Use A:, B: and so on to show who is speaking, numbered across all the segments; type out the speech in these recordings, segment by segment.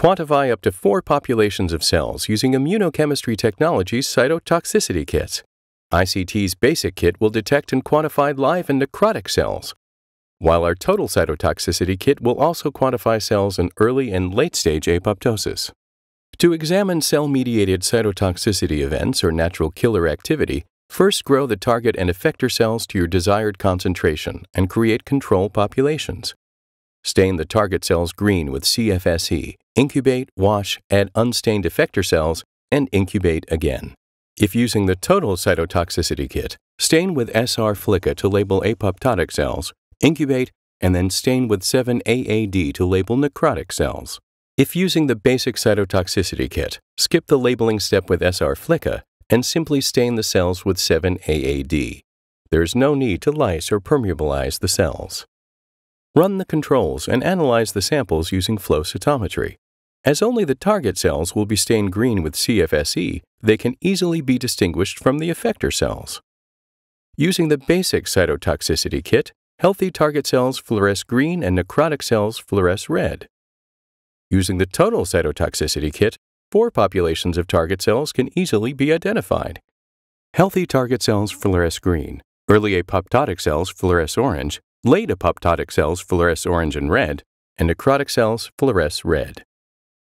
A: Quantify up to four populations of cells using ImmunoChemistry Technologies' cytotoxicity kits. ICT's basic kit will detect and quantify live and necrotic cells, while our total cytotoxicity kit will also quantify cells in early and late stage apoptosis. To examine cell mediated cytotoxicity events or natural killer activity, first grow the target and effector cells to your desired concentration and create control populations. Stain the target cells green with CFSE, incubate, wash, add unstained effector cells, and incubate again. If using the total cytotoxicity kit, stain with SR FLICA to label apoptotic cells, incubate, and then stain with 7-AAD to label necrotic cells. If using the basic cytotoxicity kit, skip the labeling step with SR FLICA and simply stain the cells with 7-AAD. There is no need to lyse or permeabilize the cells. Run the controls and analyze the samples using flow cytometry. As only the target cells will be stained green with CFSE, they can easily be distinguished from the effector cells. Using the basic cytotoxicity kit, healthy target cells fluoresce green and necrotic cells fluoresce red. Using the total cytotoxicity kit, four populations of target cells can easily be identified. Healthy target cells fluoresce green, early apoptotic cells fluoresce orange, late apoptotic cells fluoresce orange and red, and necrotic cells fluoresce red.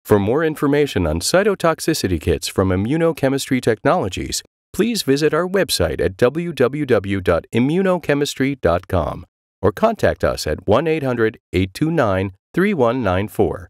A: For more information on cytotoxicity kits from Immunochemistry Technologies, please visit our website at www.immunochemistry.com or contact us at 1 800 829 3194.